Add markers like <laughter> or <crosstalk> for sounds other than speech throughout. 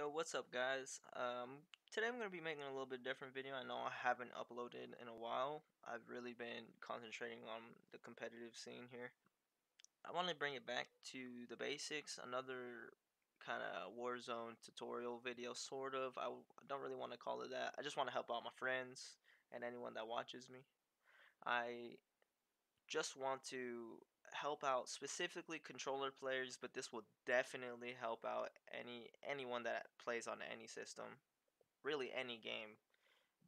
Yo, what's up, guys? Um, today I'm gonna be making a little bit different video. I know I haven't uploaded in a while. I've really been concentrating on the competitive scene here. I want to bring it back to the basics. Another kind of Warzone tutorial video, sort of. I don't really want to call it that. I just want to help out my friends and anyone that watches me. I just want to help out specifically controller players, but this will definitely help out any anyone that plays on any system, really any game,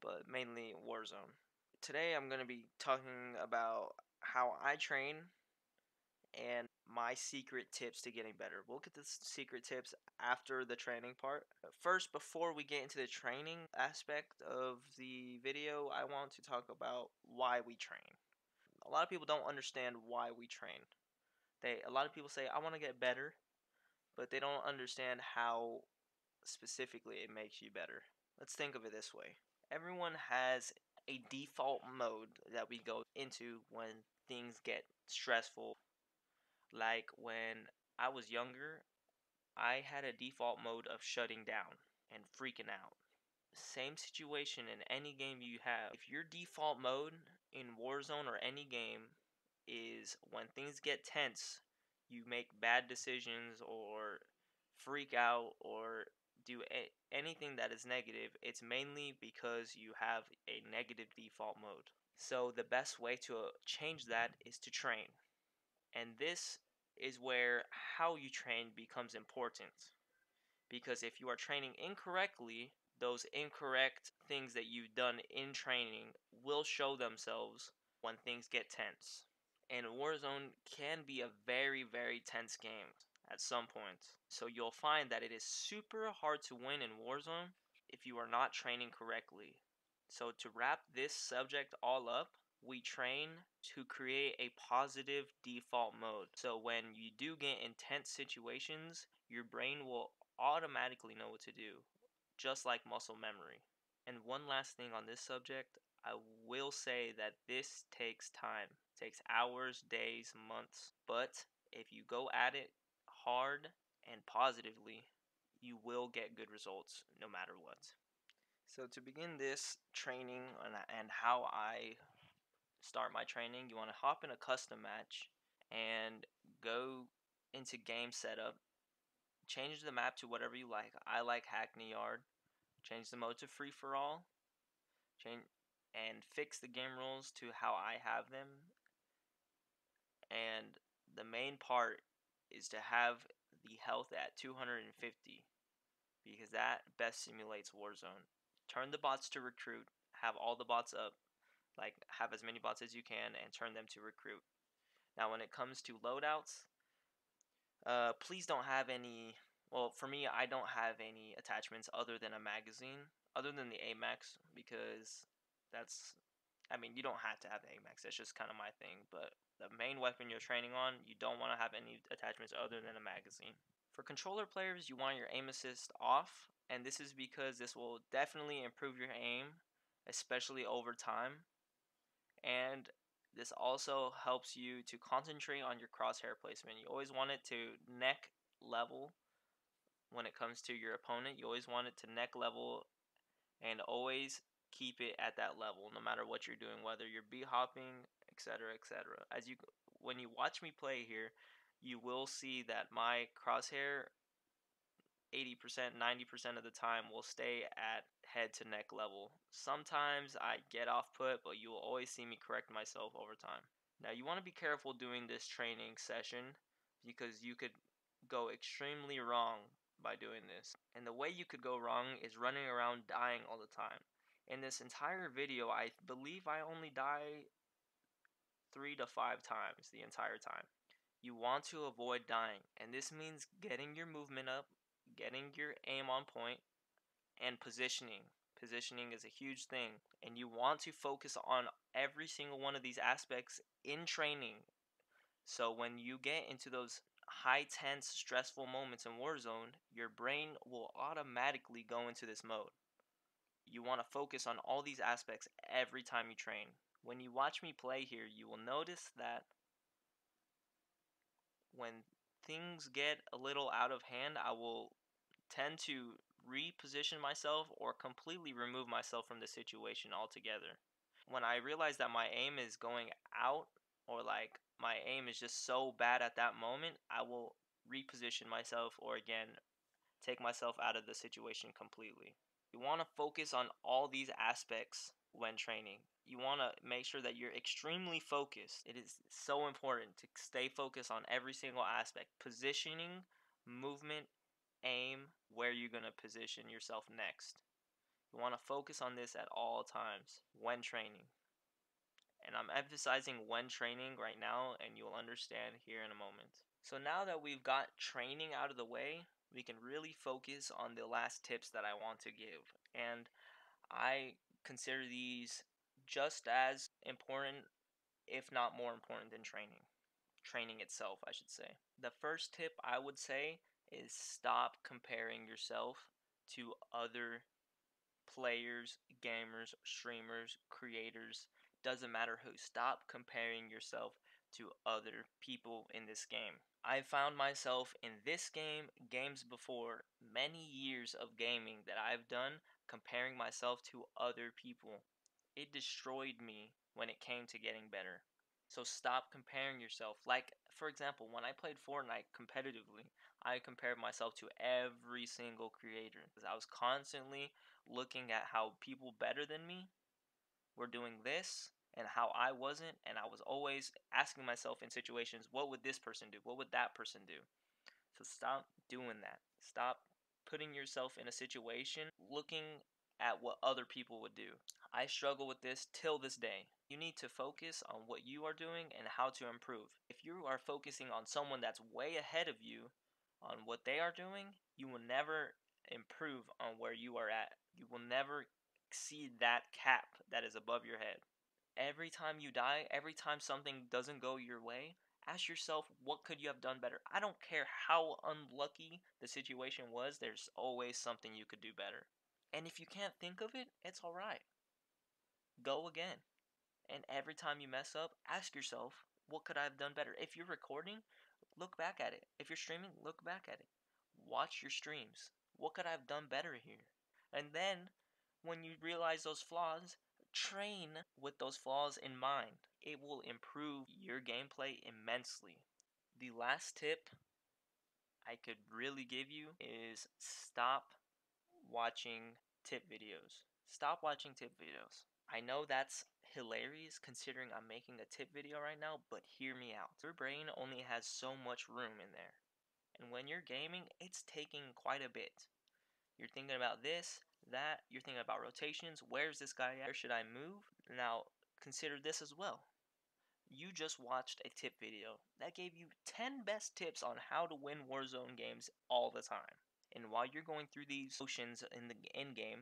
but mainly Warzone. Today I'm going to be talking about how I train and my secret tips to getting better. We'll get the secret tips after the training part. First, before we get into the training aspect of the video, I want to talk about why we train. A lot of people don't understand why we train. They a lot of people say I want to get better, but they don't understand how specifically it makes you better. Let's think of it this way. Everyone has a default mode that we go into when things get stressful. Like when I was younger, I had a default mode of shutting down and freaking out. Same situation in any game you have. If your default mode in Warzone or any game is when things get tense, you make bad decisions or freak out or do a- anything that is negative, it's mainly because you have a negative default mode. So the best way to uh, change that is to train. And this is where how you train becomes important. Because if you are training incorrectly, those incorrect things that you've done in training will show themselves when things get tense. And Warzone can be a very, very tense game at some point. So you'll find that it is super hard to win in Warzone if you are not training correctly. So to wrap this subject all up, we train to create a positive default mode. So when you do get intense situations, your brain will automatically know what to do, just like muscle memory. And one last thing on this subject, I will say that this takes time. It takes hours, days, months. But if you go at it hard and positively, you will get good results no matter what. So to begin this training and, and how I start my training, you want to hop in a custom match and go into game setup. Change the map to whatever you like. I like Hackney Yard. Change the mode to free for all. Change and fix the game rules to how I have them. And the main part is to have the health at 250 because that best simulates Warzone. Turn the bots to recruit, have all the bots up, like have as many bots as you can, and turn them to recruit. Now, when it comes to loadouts, uh, please don't have any. Well, for me, I don't have any attachments other than a magazine, other than the AMAX, because that's. I mean, you don't have to have the AMAX. That's just kind of my thing. But the main weapon you're training on, you don't want to have any attachments other than a magazine. For controller players, you want your aim assist off, and this is because this will definitely improve your aim, especially over time. And this also helps you to concentrate on your crosshair placement. You always want it to neck level when it comes to your opponent. You always want it to neck level and always keep it at that level no matter what you're doing, whether you're b hopping, etc., etc. As you when you watch me play here, you will see that my crosshair 80%, 90% of the time will stay at head to neck level. Sometimes I get off put, but you will always see me correct myself over time. Now, you want to be careful doing this training session because you could go extremely wrong by doing this. And the way you could go wrong is running around dying all the time. In this entire video, I believe I only die three to five times the entire time. You want to avoid dying, and this means getting your movement up, getting your aim on point, and positioning. Positioning is a huge thing, and you want to focus on every single one of these aspects in training. So when you get into those high tense, stressful moments in Warzone, your brain will automatically go into this mode. You want to focus on all these aspects every time you train. When you watch me play here, you will notice that when things get a little out of hand, I will tend to reposition myself or completely remove myself from the situation altogether. When I realize that my aim is going out or like my aim is just so bad at that moment, I will reposition myself or again take myself out of the situation completely. You want to focus on all these aspects when training. You want to make sure that you're extremely focused. It is so important to stay focused on every single aspect positioning, movement, aim, where you're going to position yourself next. You want to focus on this at all times when training. And I'm emphasizing when training right now, and you'll understand here in a moment. So, now that we've got training out of the way, we can really focus on the last tips that I want to give. And I consider these just as important, if not more important, than training. Training itself, I should say. The first tip I would say is stop comparing yourself to other players, gamers, streamers, creators, doesn't matter who. Stop comparing yourself to other people in this game. I found myself in this game, games before, many years of gaming that I've done comparing myself to other people. It destroyed me when it came to getting better. So stop comparing yourself. Like, for example, when I played Fortnite competitively, I compared myself to every single creator. I was constantly looking at how people better than me were doing this and how I wasn't, and I was always asking myself in situations, what would this person do? What would that person do? So stop doing that. Stop putting yourself in a situation looking at what other people would do. I struggle with this till this day. You need to focus on what you are doing and how to improve. If you are focusing on someone that's way ahead of you on what they are doing, you will never improve on where you are at. You will never exceed that cap that is above your head every time you die, every time something doesn't go your way, ask yourself what could you have done better. I don't care how unlucky the situation was, there's always something you could do better. And if you can't think of it, it's all right. Go again. And every time you mess up, ask yourself, what could I have done better? If you're recording, look back at it. If you're streaming, look back at it. Watch your streams. What could I have done better here? And then when you realize those flaws, train with those flaws in mind. It will improve your gameplay immensely. The last tip I could really give you is stop watching tip videos. Stop watching tip videos. I know that's hilarious considering I'm making a tip video right now, but hear me out. Your brain only has so much room in there. And when you're gaming, it's taking quite a bit. You're thinking about this, that, you're thinking about rotations. Where's this guy at? Where should I move? Now, consider this as well. You just watched a tip video that gave you 10 best tips on how to win Warzone games all the time. And while you're going through these motions in the end game,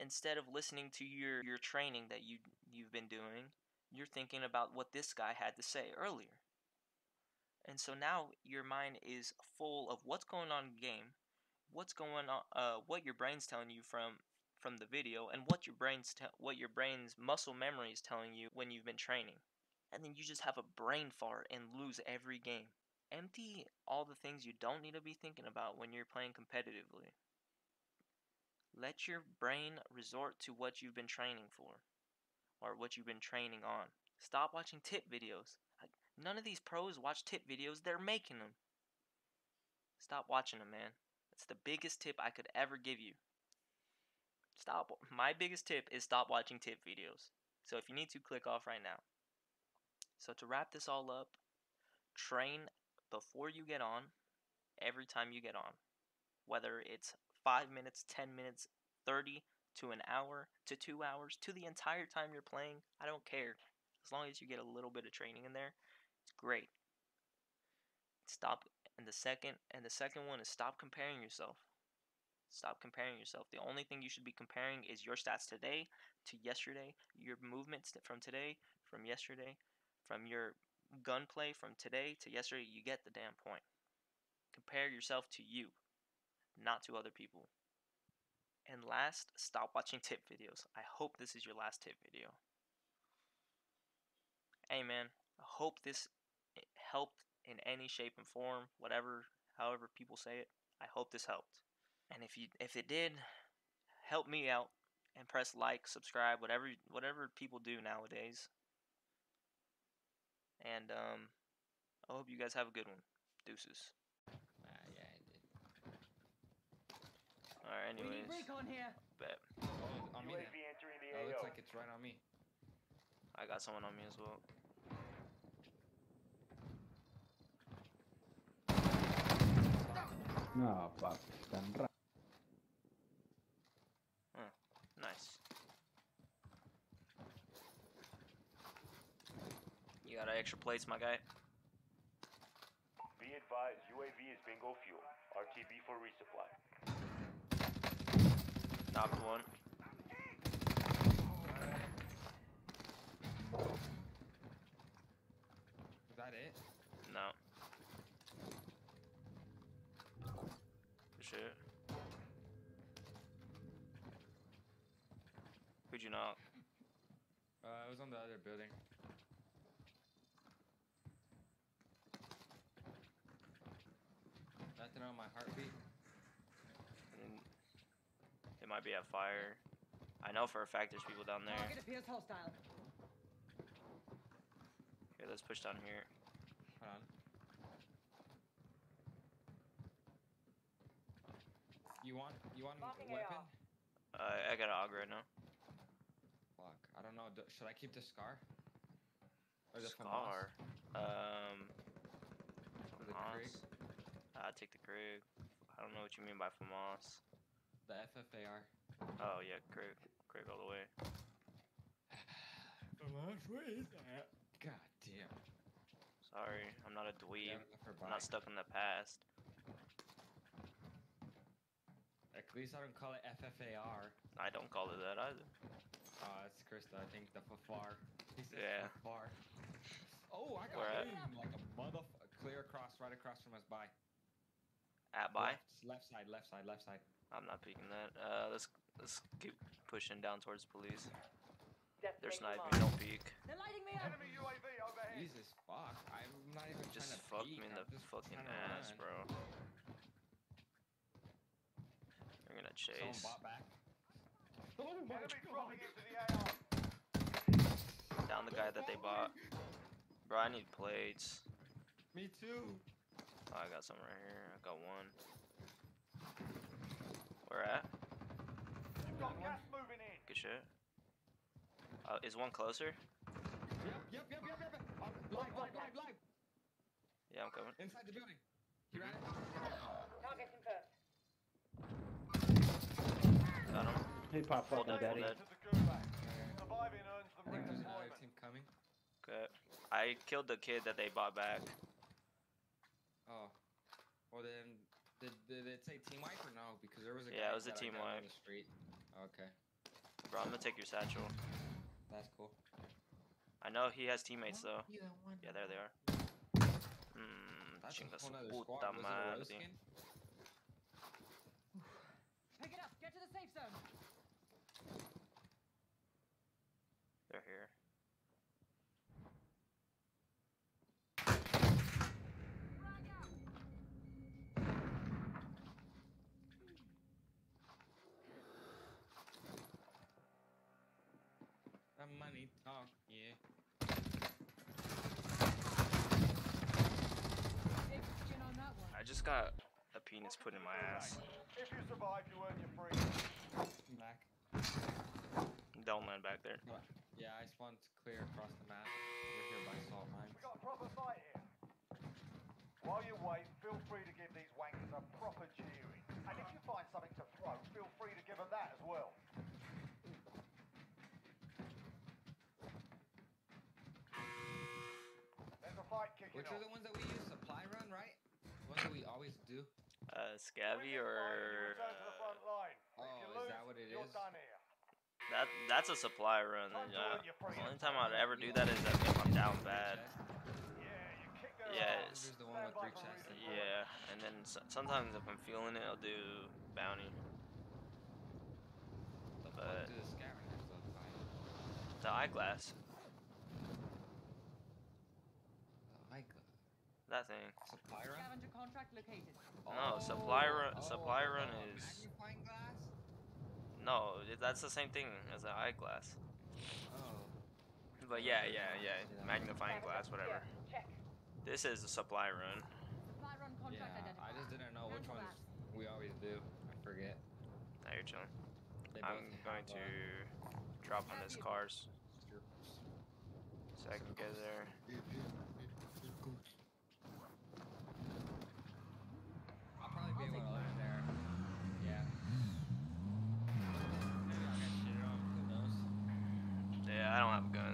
instead of listening to your, your training that you you've been doing, you're thinking about what this guy had to say earlier. And so now your mind is full of what's going on in game what's going on uh what your brain's telling you from from the video and what your brain's te- what your brain's muscle memory is telling you when you've been training. And then you just have a brain fart and lose every game. Empty all the things you don't need to be thinking about when you're playing competitively. Let your brain resort to what you've been training for or what you've been training on. Stop watching tip videos. None of these pros watch tip videos. They're making them stop watching them man that's the biggest tip I could ever give you. Stop. My biggest tip is stop watching tip videos. So if you need to, click off right now. So to wrap this all up, train before you get on, every time you get on. Whether it's 5 minutes, 10 minutes, 30 to an hour to 2 hours to the entire time you're playing, I don't care. As long as you get a little bit of training in there, it's great. Stop and the second and the second one is stop comparing yourself. Stop comparing yourself. The only thing you should be comparing is your stats today to yesterday, your movements from today from yesterday, from your gunplay from today to yesterday. You get the damn point. Compare yourself to you, not to other people. And last, stop watching tip videos. I hope this is your last tip video. Hey man, I hope this eh, helped in any shape and form, whatever, however people say it. I hope this helped. And if you if it did, help me out and press like, subscribe, whatever whatever people do nowadays. And um, I hope you guys have a good one. Deuces. Ah, yeah, I did. Alright, We need anyways. recon here. Bet. Oh, on me UAV entering the Oh, AO. looks like it's right on me. I got someone on me as well. No, papi, tan rápido. Hmm, nice. You got an extra plates, my guy? Be advised, UAV is bingo fuel. RTB for resupply. Knocked one. Is that it? No. Shit. Who'd you knock? Uh, it was on the other building. Nothing on my heartbeat. I mean, it might be at fire. I know for a fact there's people down there. Target appears hostile. Okay, let's push down here. Hold on. You want you want Marking a weapon? AR. Uh, I got an AUG right now. Fuck, I don't know. Do, should I keep the scar? Or the FAMAS? Scar. Um. Or the Krig? FAMAS. I take the Krig. I don't know what you mean by FAMAS. The FFAR. Oh yeah, Krig. Krig all the way. <sighs> FAMAS, where is that? God damn. Sorry, I'm not a dweeb. I'm not stuck in the past. At least I don't call it FFAR. I don't call it that either. Oh, that's Krista. I think the FFAR. Yeah. FFAR. Oh, I got him like a motherfucker. Clear across, right across from us. By. At by. Left, left side, left side, left side. I'm not peeking that. Uh, let's let's keep pushing down towards police. They're sniping. Don't peek. They're lighting me up. Enemy UAV overhead. Jesus fuck. I'm not even Just trying to fuck peek, me in I'm the fucking ass, run. bro. They're gonna Someone chase. bought back. Oh my god. dropping into the AR. Down the guy that they bought. Bro, I need plates. Me too. Oh, I got some right here. I got one. Where at? You've got gas moving in. Good shit. Uh, is one closer? Yep, yep, yep, yep, yep. Uh, live, live, live, live. Yeah, I'm coming. Inside the building. You ran it? Target confirmed. Got him. He popped up, my daddy. Dead. To the gulag. Surviving earns I think there's another team coming. Okay. I killed the kid that they bought back. Oh. Well then, did, did it say team wipe or no? Because there was a Yeah, guy it was a team got on the street. Okay, Bro, I'm gonna take your satchel. that's cool. I know he has teammates though. Yeah, there they are. Mmm, That's a chinga su whole nother puta squad. Was it a madre. rose skin? Pick it up. Get to the safe zone. They're here. The money talk, yeah. Big skin on that one. I just got a penis put in my ass. If you survive, you earn your freedom. Back. Don't land back there. What? Yeah, I spawned clear across the map. We're here by salt mines. We got a proper fight here. While you wait, feel free to give these wankers a proper cheering. And if you find something to throw, feel free to give them that as well. There's a fight kicking Which off. are the ones that we use? Supply run, right? The ones that we always do. Uh, Scabby this fight you or return to the front uh, line. If you Oh, is that what it you're is? done here. That? That's a supply run. Time to earn your freedom. only time I'd ever do that is if I'm down bad. Yeah, you kick their Yes. ass. There's the one Stand with by three for chests. redeployment. Yeah, and then so- sometimes if I'm feeling it, I'll do bounty. The But the scavengers look like? the eyeglass. The eyeglass. That thing. Supply run? Scavenger contract located. No, supply run- supply oh. run oh, is- Magnifying glass? No, that's the same thing as an eyeglass. Oh. But yeah, yeah, yeah. Magnifying glass, whatever. This is a supply run. Supply run Yeah, contract identified. I just didn't know which Cancel ones we always do. I forget. Now you're chilling. I'm going to drop on this cars strips. so I can get there.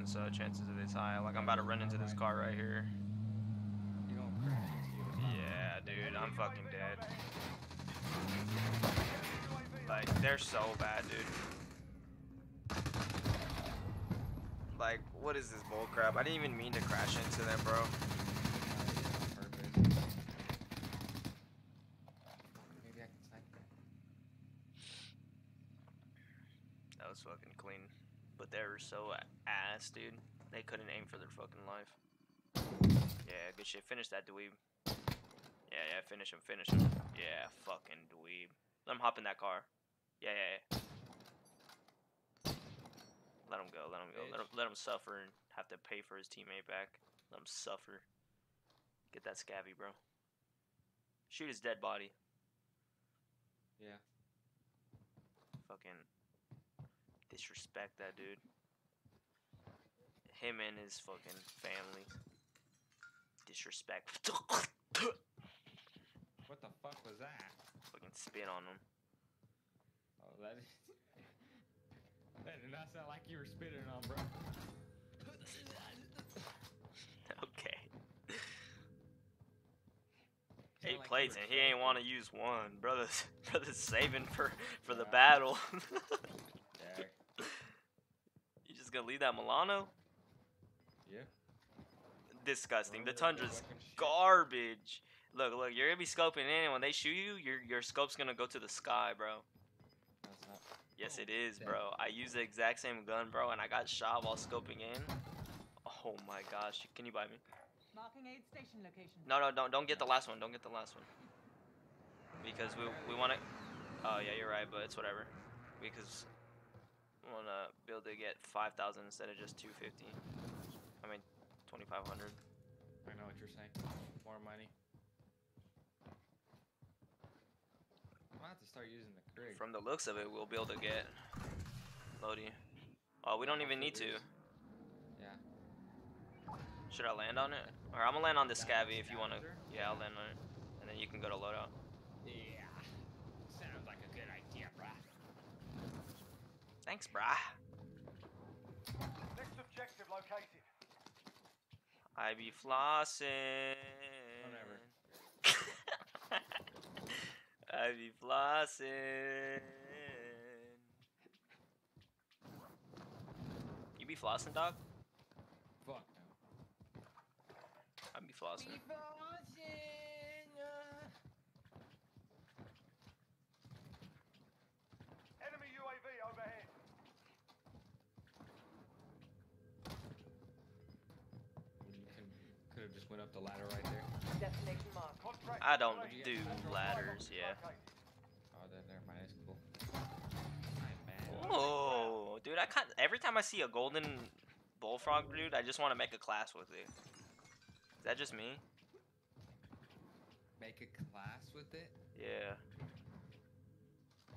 Gun, so chances of this high. Like I'm about to run into this car right here. Yeah, dude, I'm fucking dead. Like they're so bad, dude. Like, what is this bullcrap? I didn't even mean to crash into them, bro. Uh. That was fucking clean. But they were so dude. They couldn't aim for their fucking life. Yeah, good shit. Finish that dweeb. Yeah, yeah, finish him, finish him. Yeah, fucking dweeb. Let him hop in that car. Yeah, yeah, yeah. Let him go, let him go. Let him, let him suffer and have to pay for his teammate back. Let him suffer. Get that scabby, bro. Shoot his dead body. Yeah. Fucking disrespect that dude. Him and his fucking family. Disrespect. What the fuck was that? fucking spit on him. Oh, that. <laughs> that did not sound like you were spitting on, bro. <laughs> okay. Eight like plates and he ain't want to use one. Brother's <laughs> brother's saving for for the battle. You just gonna leave that Milano? Disgusting. The Tundra's garbage. Look, look, you're gonna be scoping in, and when they shoot you, your your scope's gonna go to the sky, bro. Yes, it is, bro. I use the exact same gun, bro, and I got shot while scoping in. Oh my gosh, can you buy me? Marking aid station location. No, no, don't don't get the last one. Don't get the last one. Because we we want to. Oh yeah, you're right, but it's whatever. Because we want to be able to get five thousand instead of just two fifty. I mean, twenty five hundred. I know what you're saying. More money. I'm gonna have to start using the Krig. From the looks of it, we'll be able to get Lodi. Oh, we don't even need to. Yeah. Should I land on it? Or I'm gonna land on the scabby if you wanna. Yeah, I'll land on it, and then you can go to loadout. Yeah. Sounds like a good idea, bruh. Thanks, brah. Next objective located. I be flossing. Whatever. <laughs> I be flossing. You be flossing, dog? Fuck no. I be flossing. Enemy UAV overhead. You can could have just went up the ladder right there. Destination marked. I don't do ladders, yeah. Oh, that never mind. It's cool. Oh, dude! I can't. Every time I see a golden bullfrog, dude, I just want to make a class with it. Is that just me? Make a class with it. Yeah.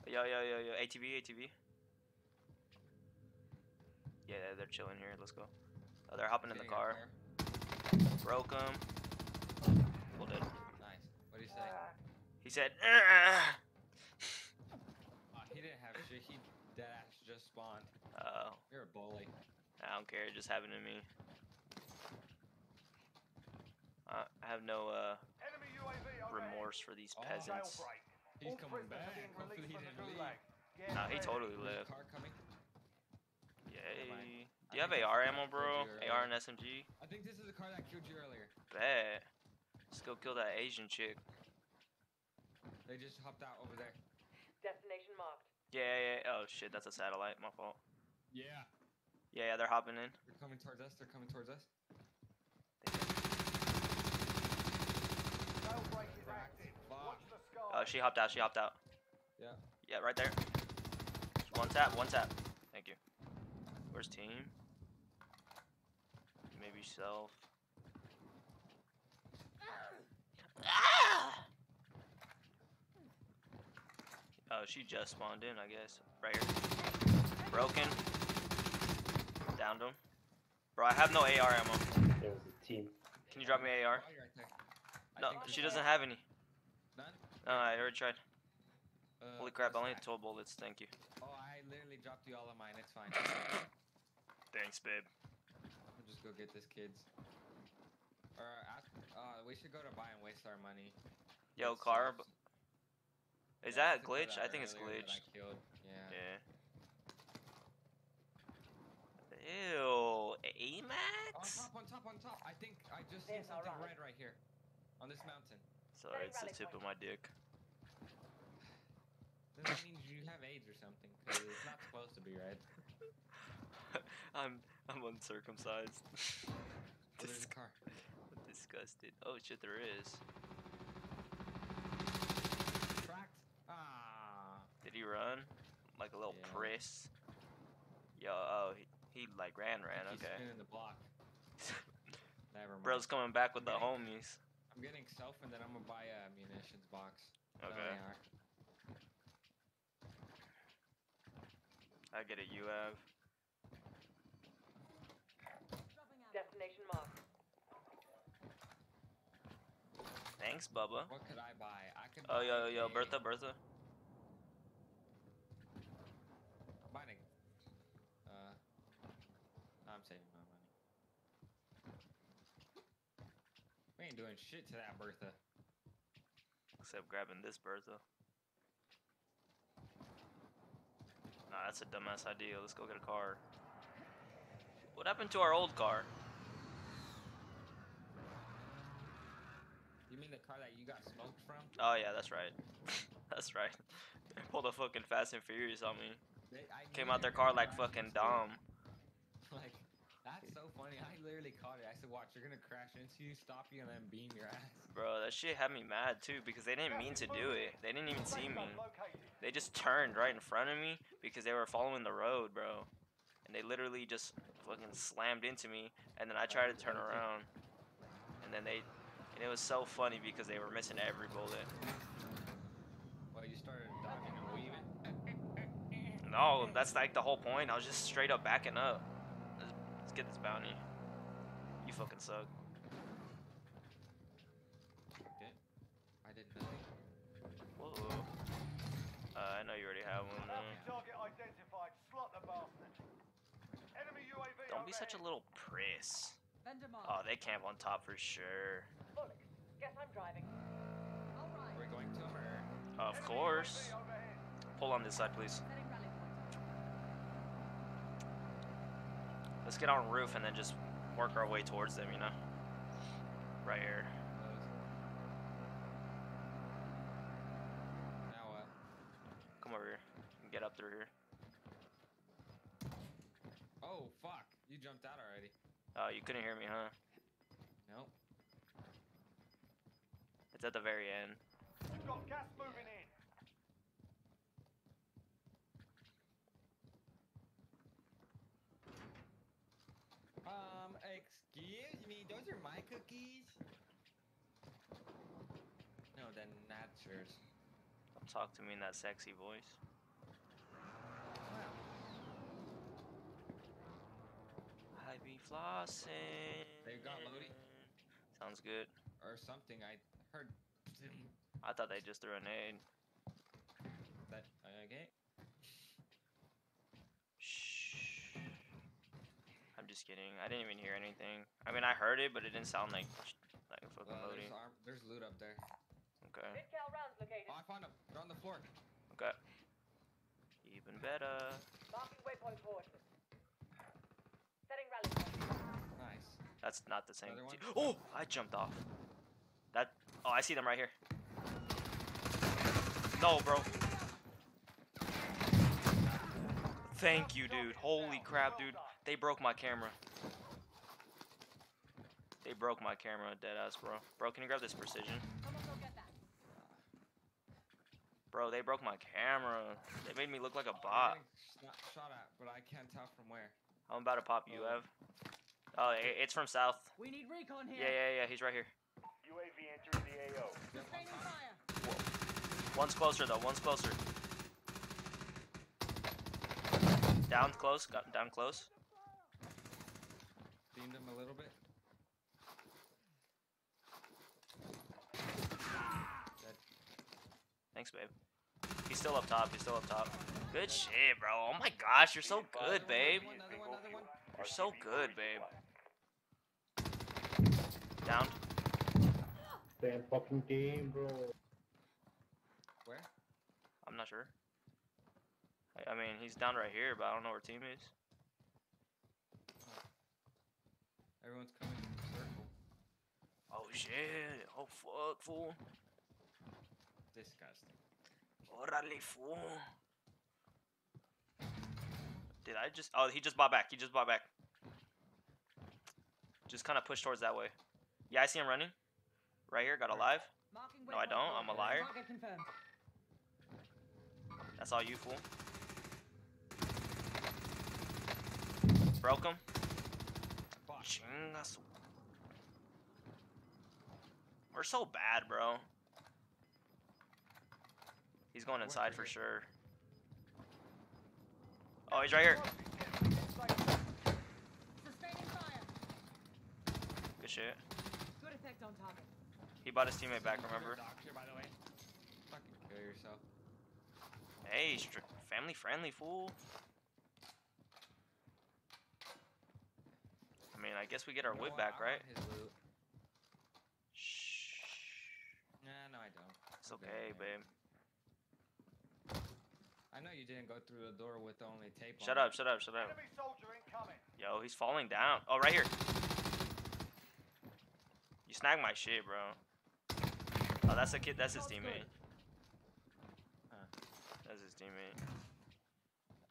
Yo, yo, yo, yo. ATV, ATV. Yeah, they're chilling here. Let's go. Oh, they're hopping in the Getting car. Broke him. Pulled it. Nice. What do you say? He said, "Ugh." Oh, he didn't have shit. He dead ass just spawned. Oh, You're a bully. I don't care. It just happened to me. Uh, I have no uh, Enemy UAV overhead. remorse for these Oh. peasants. Jailbreak. He's coming back. being Hopefully he didn't leave. gulag. Nah, he totally There's a left. Yay. Mind. Do you I have AR forgot ammo, bro? killed you AR and SMG? I think this is the car that killed you earlier. Bet. Let's go kill that Asian chick. They just hopped out over there. Destination marked. Yeah, yeah, yeah. Oh shit, that's a satellite. My fault. Yeah. Yeah, yeah, they're hopping in. They're coming towards us. They're coming towards us. Jailbreak is active. Fuck. Watch the skies. Oh, she hopped out. She hopped out. Yeah. Yeah, right there. One tap. One tap. Thank you. Where's team? Maybe self. Ah! Oh, she just spawned in, I guess. Right here. Broken. Downed him. Bro, I have no AR ammo. There was a team. Can you drop me AR? You're right there. I No, she doesn't have any. None? No, I already tried. Uh, Holy crap, I only that? had 12 bullets. Thank you. Oh, I literally dropped you all of mine. It's fine. Thanks, babe. We'll go get this kids. Or ask, uh, we should go to buy and waste our money. Yo, Get car. subs. Is Yeah, that a glitch? that I think it's glitched. Yeah. Yeah. Ew, AMAX? On top, on top, on top. I think I just see something alright. red right here. On this mountain. Sorry, it's the rally tip of my dick. Does that mean you have AIDS or something? Because it's not supposed to be, right? <laughs> <laughs> I'm I'm uncircumcised. Oh, there's a car. <laughs> disgusted. Oh shit, there is. Tracked. Ah. Did he run? Like a little Yeah. priss? Yo, oh, he, he like ran, ran. He's Okay. spinning the block. <laughs> Never mind. Bro's coming back with the Okay. homies. I'm getting self and then I'm gonna buy a munitions box. Okay. I get a UAV. Destination marked. Thanks, Bubba. What could I buy? I could. Oh, yo, yo, a- Bertha, Bertha. I'm buying a. Uh. I'm saving my money. We ain't doing shit to that Bertha. Except grabbing this Bertha. Nah, that's a dumbass idea. Let's go get a car. What happened to our old car? Mean the car that you got smoked from? Oh yeah, that's right. <laughs> that's right. They pulled a fucking Fast and Furious on me. They, Came out their car like fucking dumb. <laughs> Like, that's so funny. I literally caught it. I said, "Watch, you're gonna crash into you, stop you, and then beam your ass." Bro, that shit had me mad too because they didn't mean to do it. They didn't even see me. They just turned right in front of me because they were following the road, bro. And they literally just fucking slammed into me and then I tried to turn around. And then they and it was so funny because they were missing every bullet. Well, you started dodging and weaving. No, that's like the whole point. I was just straight up backing up. Let's, let's get this bounty. You fucking suck. Okay. I did nothing. Whoa. Uh, I know you already have one. Bounty though. target identified. Slot the bastard. Enemy UAV Don't be such a little priss. Oh, they camp on top for sure. Bullet. Guess I'm driving. All right. We're going to Mer. Of course. Pull on this side, please. Setting rally point. Let's get on roof and then just work our way towards them, you know? Right here. Now what? Come over here. Get up through here. Oh fuck! You jumped out already. Oh, you couldn't hear me, huh? It's at the very end. We've got gas moving in. Um, excuse me, those are my cookies. No, then that's yours. Don't talk to me in that sexy voice. Wow. I be flossing. They got Lodi? Sounds good. Or something. I heard. I thought they just threw a nade. That okay? Shh. I'm just kidding. I didn't even hear anything. I mean, I heard it, but it didn't sound like like a fucking Well, loading. there's, arm, there's loot up there. Okay. Mid-cal rounds located. Oh, I found them. They're on the floor. Okay. Even better. Marking waypoint coordinates. Setting rally point. Nice. That's not the same. Oh, I jumped off. That. Oh, I see them right here. No, bro. Thank you, dude. Holy crap, dude. They broke my camera. They broke my camera, dead ass, bro. Bro, can you grab this precision? I'm on the Bro, they broke my camera. They made me look like a I'm bot. shot, shot at, but I can't tell from where. I'm about to pop you, Oh. Ev. Oh, it's from south. We need recon here. Yeah, yeah, yeah. He's right here. UAV the AO. Yep, on Sustaining top. fire. One's closer though. One's closer. Down close. Got down close. Beamed him a little bit. Dead. Thanks, babe. He's still up top. He's still up top. Good shit, bro. Oh my gosh, you're so good, babe. Another one, another one. You're so good, babe. Down. Same fucking team, bro. Where? I'm not sure. I, I mean, he's down right here, but I don't know where team is. Everyone's coming in a circle. Oh shit. Oh fuck, fool. Disgusting. Orale, fool. Did I just? Oh, he just bought back. He just bought back. Just kind of push towards that way. Yeah, I see him running. Right here, got alive. Marking No, I don't. I'm a liar. That's all you, fool. Broke him. Fuck. We're so bad, bro. He's going inside for sure. Oh, he's right here. Good shit. Good effect on target. He bought his teammate back, remember? Doctor, by the way. Fucking kill yourself. Hey, str- family friendly, fool. I mean, I guess we get our You know wood back, right? His loot. Shh. Nah, no, I don't. It's I'm okay, man. babe. I know you didn't go through the door with only tape Shut on up, shut up, shut up. Enemy soldier incoming. Yo, he's falling down. Oh, right here. You snagged my shit, bro. Oh, that's a kid. That's his teammate. Huh. That's his teammate.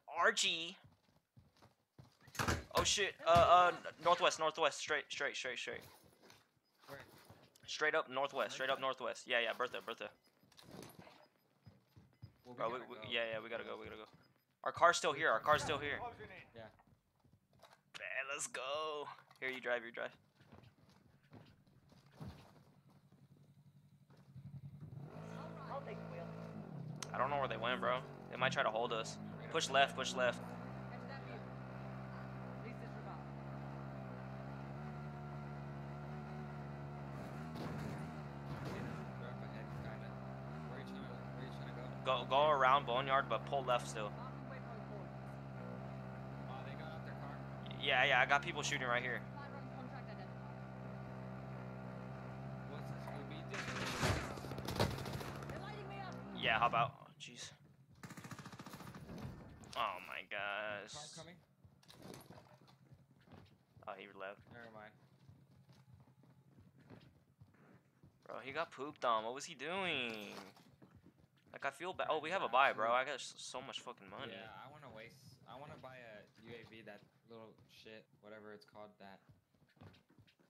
Archie. Oh shit. Uh, uh, northwest, northwest, straight, straight, straight, straight. Straight up northwest, straight up northwest. Yeah, yeah, Bertha, Bertha. Well, Bro, we, we, yeah, yeah, we gotta go, we gotta go. Our car's still here. Our car's still here. Yeah. Man, let's go. Here, you drive, you drive. I'll take the wheel. I don't know where they went, bro. They might try to hold us. Push left, push left. Head to that view. Please disregard. They're up ahead, kinda. Where you trying to, where you trying to go? Go, go around Boneyard, but pull left still. Marking waypoint coordinates. Oh, they got out their car. Yeah, yeah, I got people shooting right here. Fire run contract identified. What's this? Scooby Doo? They're lighting me up. Yeah, how about? Oh, jeez. Oh my gosh. coming? Oh, he left. Never mind. Bro, he got pooped on. What was he doing? Like, I feel bad. Oh, we have a buy, bro. I got so much fucking money. Yeah, I want to waste. I want to buy a UAV, that little shit, whatever it's called, that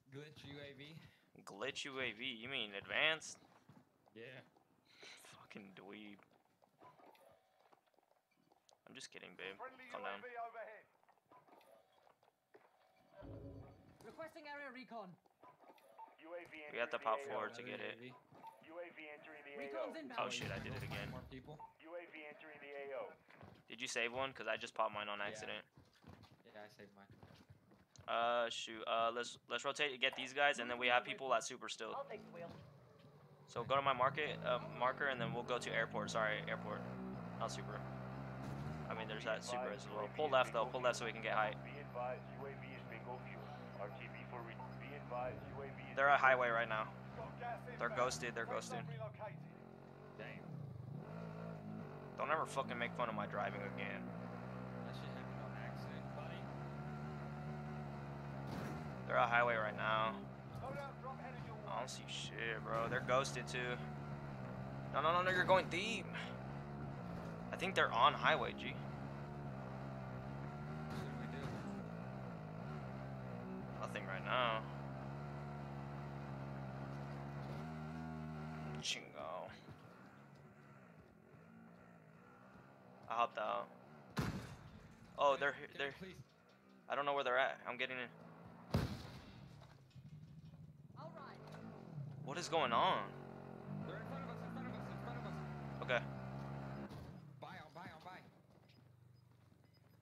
glitch UAV. Glitch UAV. You mean advanced? Yeah. Fucking dweeb. I'm just kidding, babe. Friendly Calm down. Overhead. Requesting area recon. UAV We got the entering pop the floor to get it. UAV. UAV entering the Recon's AO. Oh shit, I did it again. More people? UAV entering the AO. Did you save one? Cause I just popped mine on accident. Yeah, I saved mine. Uh, shoot. Uh, let's let's rotate to get these guys, and then we have people at super still. I'll take the wheel. So go to my market uh, marker, and then we'll go to airport. Sorry, airport, not super. I mean, there's that super as well. Pull left though. Pull left so we can get height. Be advised, UAV is bingo fuel. RTB for re- Be advised, UAV They're at highway right now. They're ghosted. They're ghosted. are Don't ever fucking make fun of my driving again. That shit happened on accident, buddy. They're at highway right now. Loadout drop headed your I don't see shit, bro. They're ghosted too. No, no, no, no. You're going deep. I think they're on highway, G. Nothing right now. Chingo. I hopped out. Oh, they're they're. I don't know where they're at. I'm getting in. All right. What is going on? They're in front of us. In front of us. In front of us. Okay. Buy on buy on buy.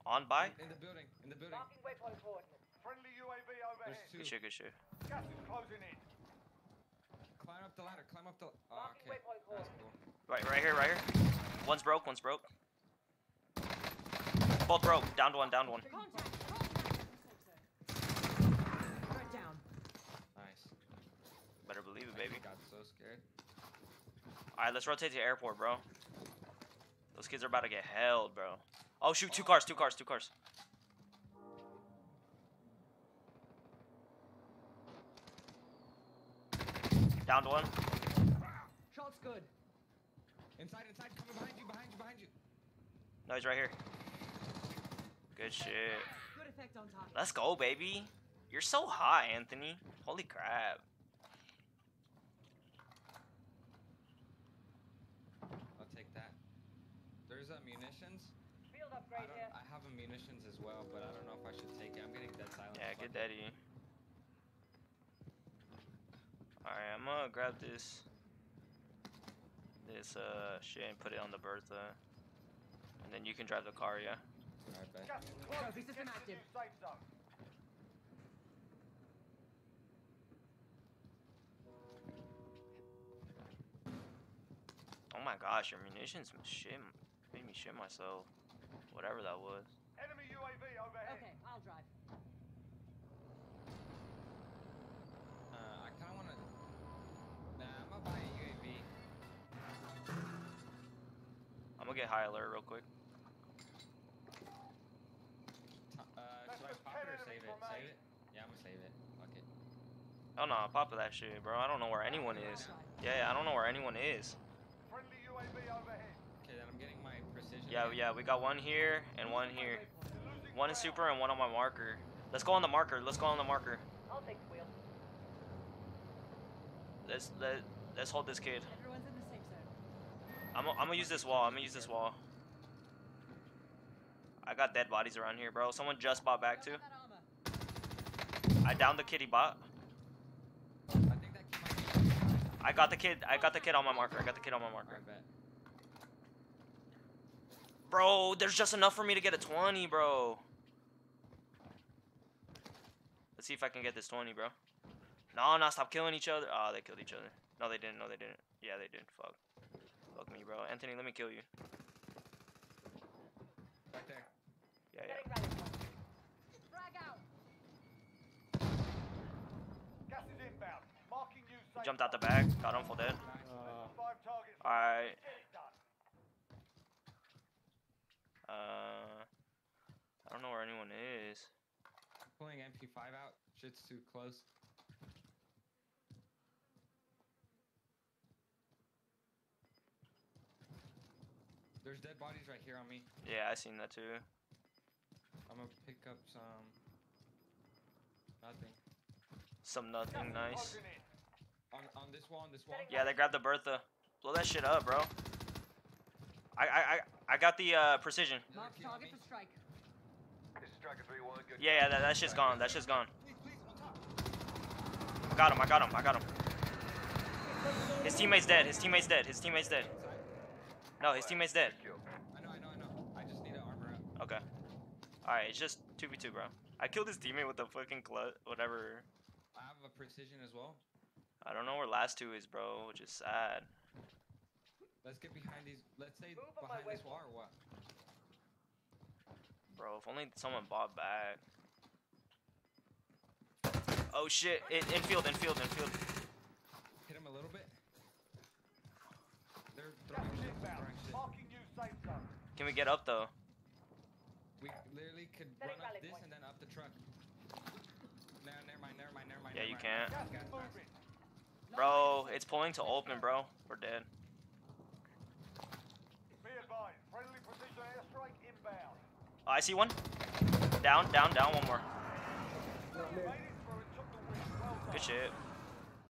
On by. In the building. In the building. Marking waypoint coordinates. Friendly UAV There's overhead. two. Good shit. Good shit. Gas is closing in. Climb up the ladder. Climb up the. Oh, Marking okay. waypoint That's coordinates. cool. Right, right here, right here. One's broke. One's broke. Both broke. Downed one. Downed one. Contact! Contact! Threat down. Nice. Better believe it, I baby. got so scared. All right, let's rotate to the airport, bro. Those kids are about to get held, bro. Oh shoot! Two cars. Two cars. Two cars. Downed one. Shot's good. Inside, inside, coming behind you, behind you, behind you. No, he's right here. Good shit. Good effect on target. Let's go, baby. You're so hot, Anthony. Holy crap. I'll take that. There's uh, munitions. Field I, upgrade don't, here. I have a munitions as well, but I don't know if I should take it. I'm getting dead silence. Yeah, get that daddy. Alright, I'm gonna grab this this uh shit and put it on the Bertha. And then you can drive the car, yeah? Alright, bet. Gas is Trophy system Get to the active. safe zone. Oh my gosh, your munitions shit made me shit myself. Whatever that was. Enemy UAV overhead. Okay, I'll drive. Uh, I kind of want to. Nah, I'm gonna buy a UAV. I'm gonna get high alert real quick. Uh, That's should I pop it or save it? Save it? Yeah, I'm gonna save it. Fuck it. Oh no, pop that shit, bro. I don't know where anyone is. Yeah, yeah, I don't know where anyone is. Friendly UAV overhead. Okay, then I'm getting my precision. Yeah, yeah, we got one here and one here. One in super and one on my marker. Let's go on the marker. Let's go on the marker. I'll take the wheel. Let's let let's hold this kid. Everyone's in the safe zone. I'm I'm gonna use this wall. I'm gonna use this wall. I got dead bodies around here, bro. Someone just bought back too. Got that armor. I downed the kid he bought. I think that kid might be. I got the kid. I got the kid on my marker. I got the kid on my marker. Alright, bet. Bro, there's just enough for me to get a 20, bro. Let's see if I can get this 20, bro. No, no, stop killing each other. Oh, they killed each other. No, they didn't. No, they didn't. Yeah, they did. Fuck. Fuck me, bro. Anthony, let me kill you. Right there. Yeah, yeah. Frag out. Gas is inbound. Marking you Jumped out the back. Got him full dead. Uh, Alright. Get it done. Uh, I don't know where anyone is. Pulling MP5 out. Shit's too close. There's dead bodies right here on me. Yeah, I seen that too. I'm gonna pick up some. Nothing. Some nothing nice. On on this wall, on this wall. Yeah, they grabbed the Bertha. Blow that shit up, bro. I I I, I got the uh, precision. Mark kid target for strike. This is Striker 3-1. Good. Yeah, yeah, that, that shit's gone. That shit's gone. Please, please, on top. I got him. I got him. I got him. His teammate's dead. His teammate's dead. His teammate's dead. No, his teammate's dead. I know, I know, I know. I just need to armor up. Okay. Alright, it's just 2v2, bro. I killed his teammate with the fucking glut, whatever. I have a precision as well. I don't know where last two is, bro, which is sad. Let's get behind these. Let's say Move behind this way. wall or what? Bro, if only someone bought back. Oh shit, in, infield, infield, infield. Hit him a little bit. They're throwing is shit. inbound. Throwing shit. Marking you safe zone. Can we get up though? We literally could Setting run up this point. and then up the truck. No, never mind, never mind, never mind. Yeah, never you mind. can't. Gas Gas is mask. moving. Bro, it's pulling to open, bro. We're dead. Be advised. Friendly precision airstrike inbound. Oh, Oh, I see one. Down, down, down, one more. Good shit.